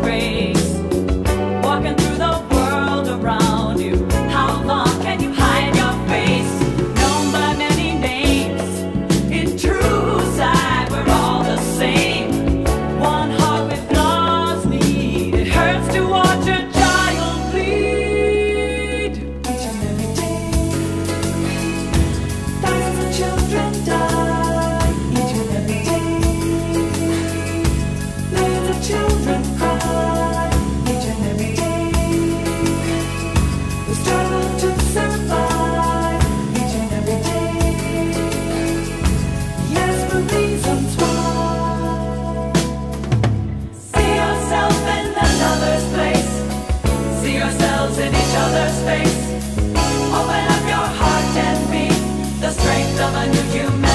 break. in each other's face. Open up your heart and be the strength of a new human.